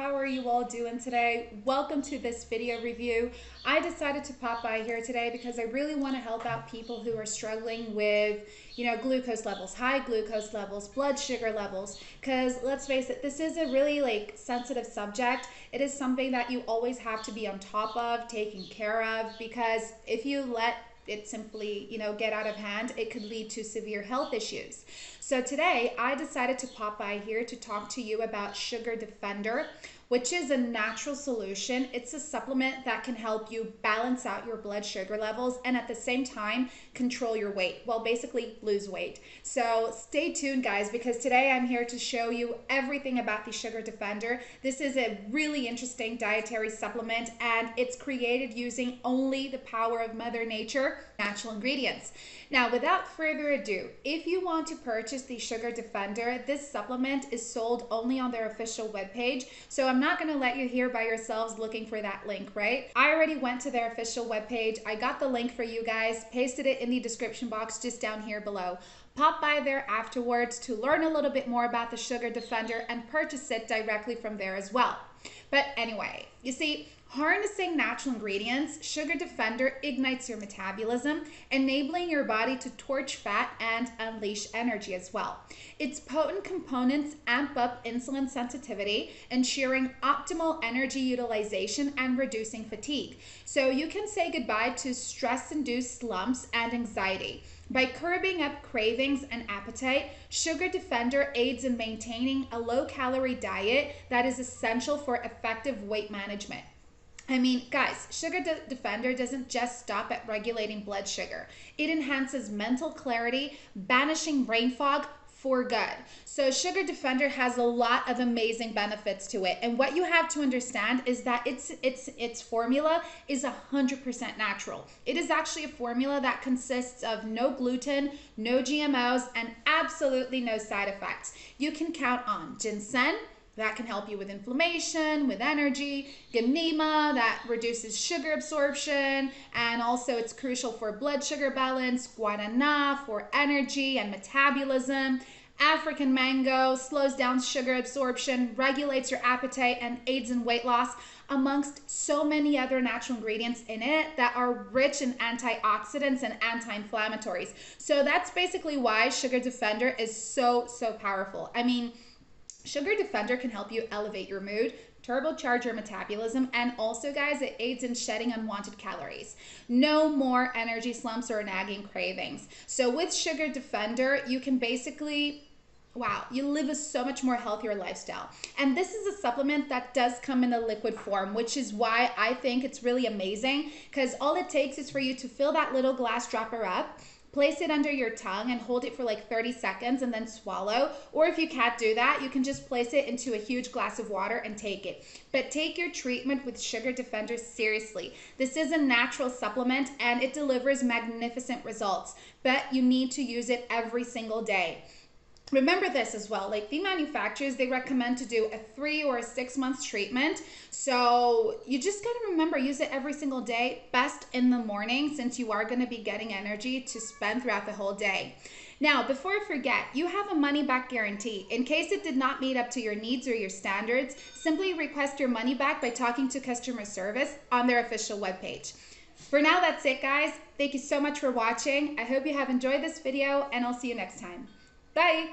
How are you all doing today? Welcome to this video review. I decided to pop by here today because I really want to help out people who are struggling with, you know, glucose levels, high glucose levels, blood sugar levels, because let's face it, this is a really like sensitive subject. It is something that you always have to be on top of, taking care of, because if you let it simply, you know, get out of hand, it could lead to severe health issues. So today I decided to pop by here to talk to you about Sugar Defender, which is a natural solution. It's a supplement that can help you balance out your blood sugar levels and at the same time control your weight. Well, basically lose weight. So stay tuned, guys, because today I'm here to show you everything about the Sugar Defender. This is a really interesting dietary supplement and it's created using only the power of Mother Nature, natural ingredients. Now, without further ado, if you want to purchase the Sugar Defender, this supplement is sold only on their official webpage. So I'm not going to let you here by yourselves looking for that link, right? I already went to their official webpage. I got the link for you guys, pasted it in the description box just down here below. Pop by there afterwards to learn a little bit more about the Sugar Defender and purchase it directly from there as well. But anyway, you see, Harnessing natural ingredients, Sugar Defender ignites your metabolism, enabling your body to torch fat and unleash energy as well. Its potent components amp up insulin sensitivity, ensuring optimal energy utilization and reducing fatigue. So you can say goodbye to stress induced slumps and anxiety. By curbing up cravings and appetite, Sugar Defender aids in maintaining a low calorie diet that is essential for effective weight management. I mean, guys, Sugar De Defender doesn't just stop at regulating blood sugar. It enhances mental clarity, banishing brain fog for good. So Sugar Defender has a lot of amazing benefits to it. And what you have to understand is that its its its formula is 100% natural. It is actually a formula that consists of no gluten, no GMOs, and absolutely no side effects. You can count on ginseng, that can help you with inflammation, with energy. Gymnema, that reduces sugar absorption, and also it's crucial for blood sugar balance. Guarana for energy and metabolism. African mango slows down sugar absorption, regulates your appetite, and aids in weight loss, amongst so many other natural ingredients in it that are rich in antioxidants and anti inflammatories. So that's basically why Sugar Defender is so, so powerful. I mean, Sugar Defender can help you elevate your mood, turbocharge your metabolism, and also, guys, it aids in shedding unwanted calories. No more energy slumps or nagging cravings. So, with Sugar Defender, you can basically Wow, you live a so much more healthier lifestyle. And this is a supplement that does come in a liquid form, which is why I think it's really amazing because all it takes is for you to fill that little glass dropper up Place it under your tongue and hold it for like 30 seconds and then swallow. Or if you can't do that, you can just place it into a huge glass of water and take it. But take your treatment with Sugar Defender seriously. This is a natural supplement and it delivers magnificent results, but you need to use it every single day remember this as well like the manufacturers they recommend to do a three or a six months treatment. So you just got to remember use it every single day best in the morning since you are going to be getting energy to spend throughout the whole day. Now before i forget you have a money back guarantee. In case it did not meet up to your needs or your standards simply request your money back by talking to customer service on their official webpage. For now that's it guys. Thank you so much for watching. I hope you have enjoyed this video and i'll see you next time Bye.